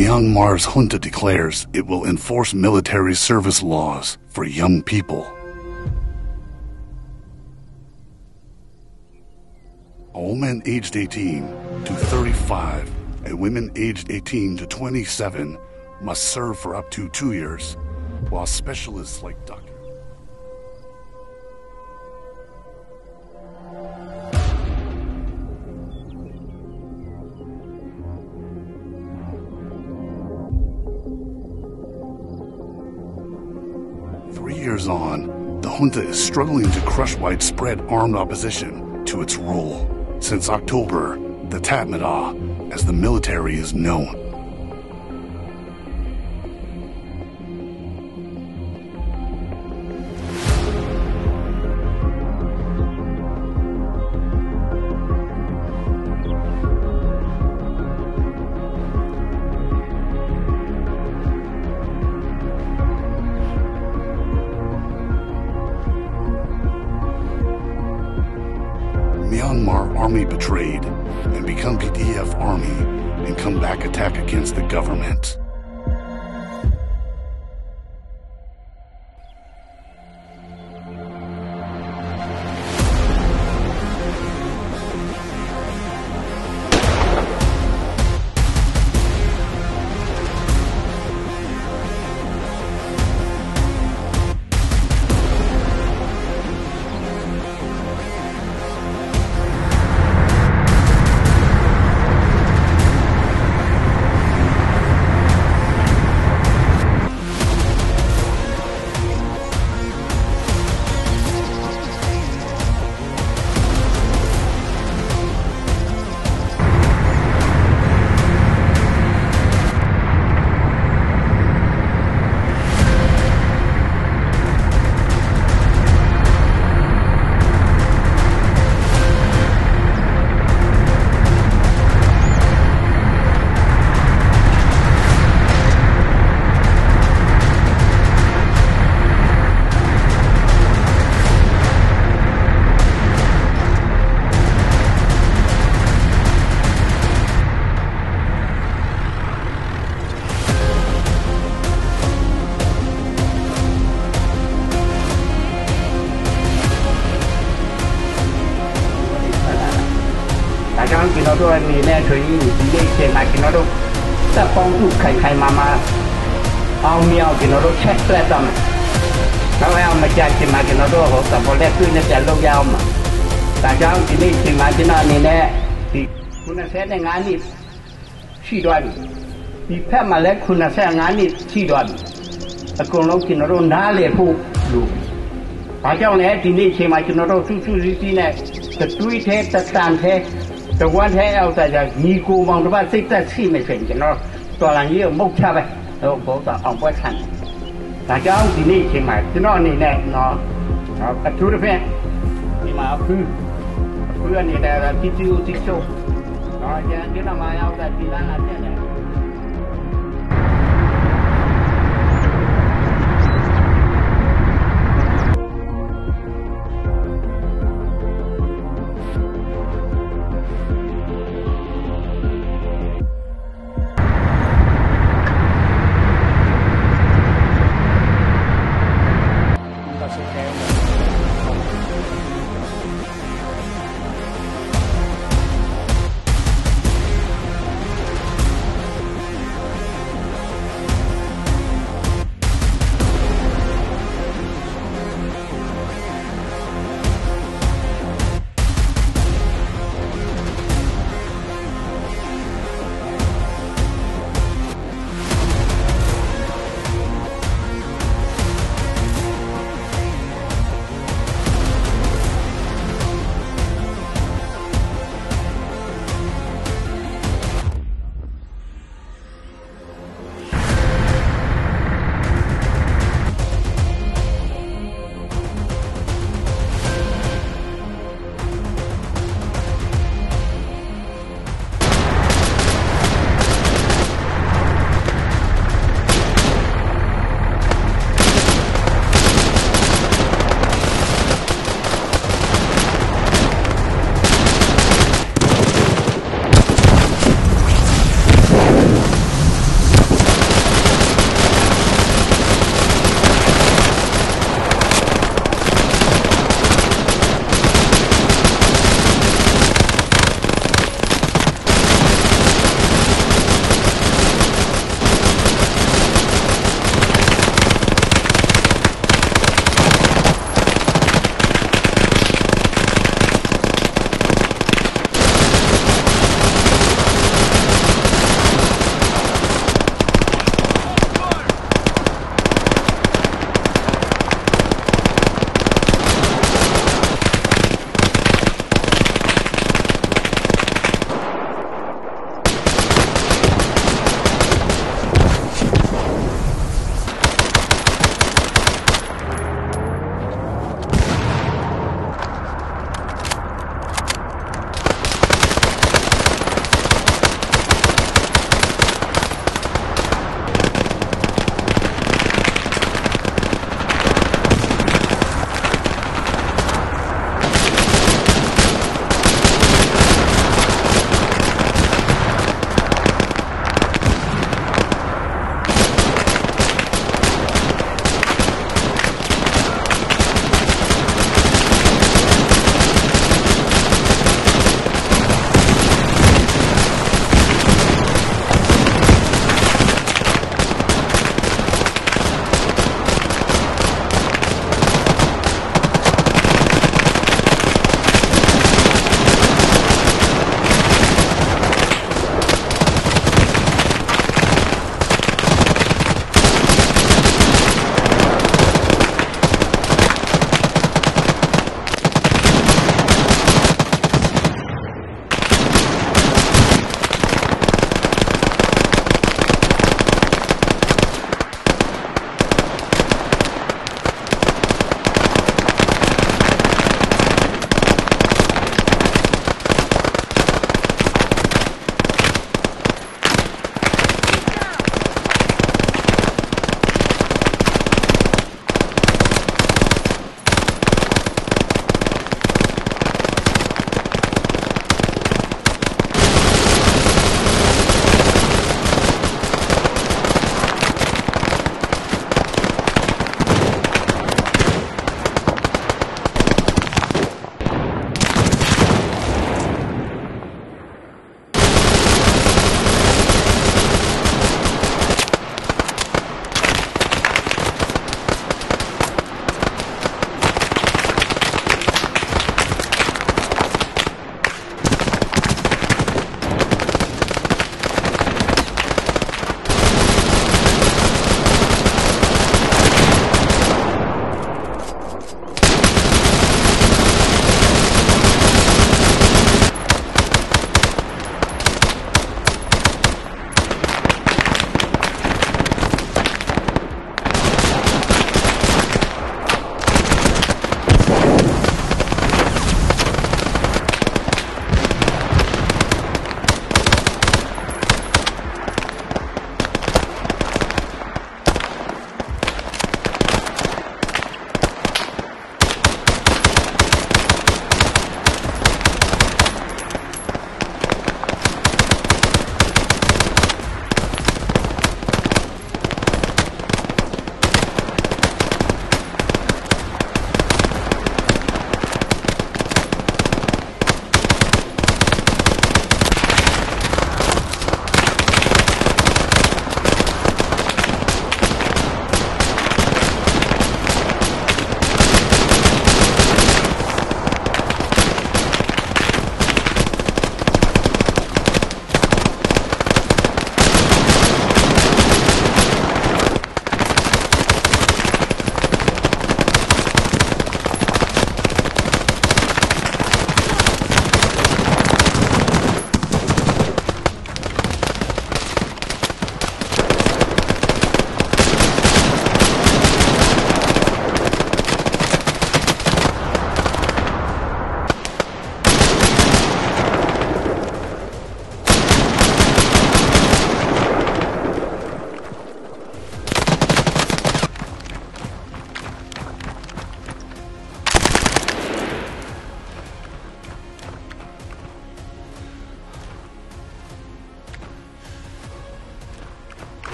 Myanmar's junta declares it will enforce military service laws for young people. All men aged 18 to 35 and women aged 18 to 27 must serve for up to two years, while specialists like Dr. on, the junta is struggling to crush widespread armed opposition to its rule. Since October, the Tatmadaw, as the military is known, army betrayed and become PDF army and come back attack against the government. ။ တော်တို့အနေနဲ့ဆိုရင်ဒီနေ့ချိန်မှာကျွန်တော်တို့စက်ပေါင်းစုခိုင်ခိုင်မာမာအောင်မြောက်ကျွန်တော်တို့ချက်လက်တော့မယ်။နောက်အောင်မကြခင်မှာကျွန်တော်တို့ဟောစပေါ်လက်တွေ့နဲ့ပြန်လုပ်ရအောင်မှာ။ဒါကြောင့်ဒီနေ့ချိန်မှာကျွန်တော်အနေနဲ့ဒီ95နှစ်ရှိသွားပြီ။ဒီဖက်မှာလည်း95နှစ်ရှိသွားပြီ။အကုန်လုံးကျွန်တော်တို့နားလည်ဖို့လိုပြီ။ဘာကြောင့်လဲဒီနေ့အချိန်မှာကျွန်တော်တို့စုစုစည်းစည်းနဲ့တတွေးသေးတတန်သေး တဝမ်းသေးအောက်သားကြညီကိုမောင်တစ်ပတ်စိတ်သက်ရှိမယ်ဆိုရင်ကျွန်တော်တော်လန်ကြီးကိုမုတ်ချပဲဟိုဘုရားအောင်ပွဲခံတယ်ဒါကြောင့်ဒီနေ့အချိန်မှာကျွန်တော်အနေနဲ့တော့အထူးတစ်ဖြင့်ဒီမှာအခုအခုအနေနဲ့တီတီယိုတီချိုတော့ကျန်ကျွန်တော်မရောက်တဲ့ဒီလမ်းလာပြည့်တယ်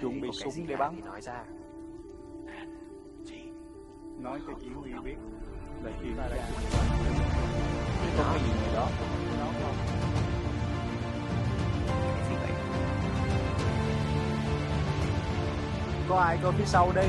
chuẩn bị Có súng để bắn. nói ra. Nói cho chỉ huy biết. Là chuyện ra đây có cái gì gì đó nó không có ai có phía sau đi